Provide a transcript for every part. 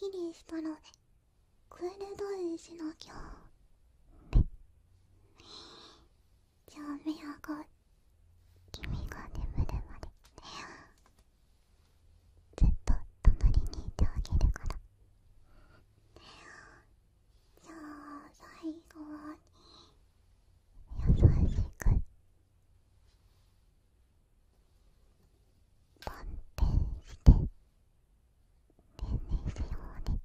きりしたらクールダウンしなきゃねじゃあ目が君が眠るまでずっと隣にいてあげるからじゃあ最後は優しくパンテンしてねねしようね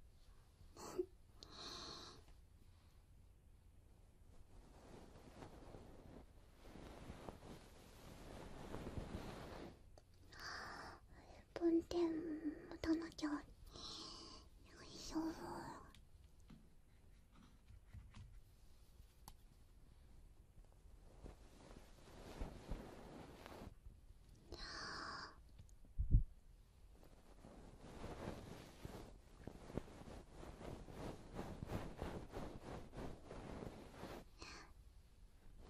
パンテン持たなきゃよいしょ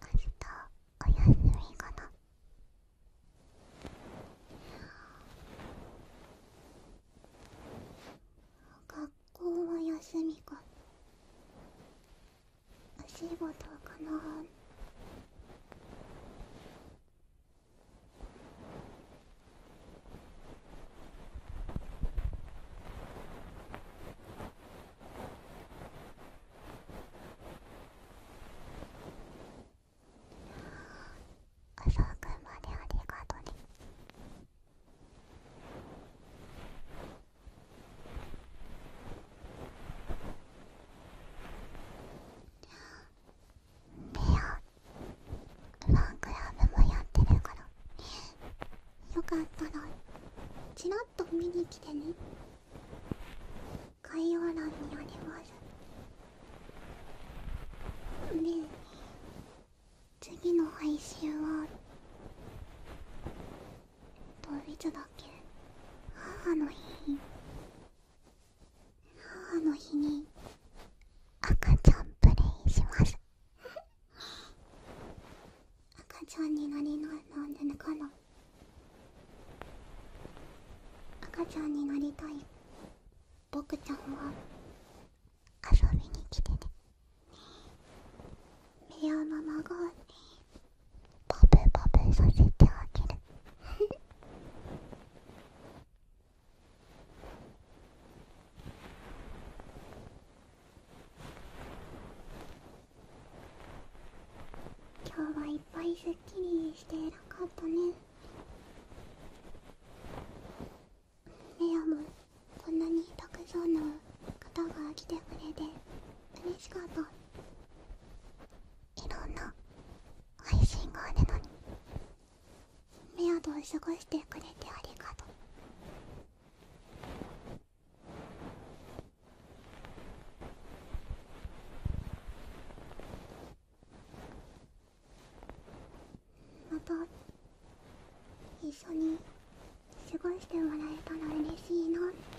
明日お休みかな学校は休みかお仕事かな朝くまでありがとねペアファンクラブもやってるからよかったらちらっと見に来てね概要欄にありますで次の配信はといつだっけ母の日母の日に赤ちゃんプレイします赤ちゃんになりななんでねかな赤ちゃんになりたい。僕ちゃんは遊びに来てねメアママがパブパブさせてあげる。今日はいっぱいすっきりして偉かったねメアもこんなにたくさんの方が来てくれて嬉しかったいろんな配信があるのにメアと過ごしてくれてありがとう。また一緒に過ごしてもらえたら嬉しいな。って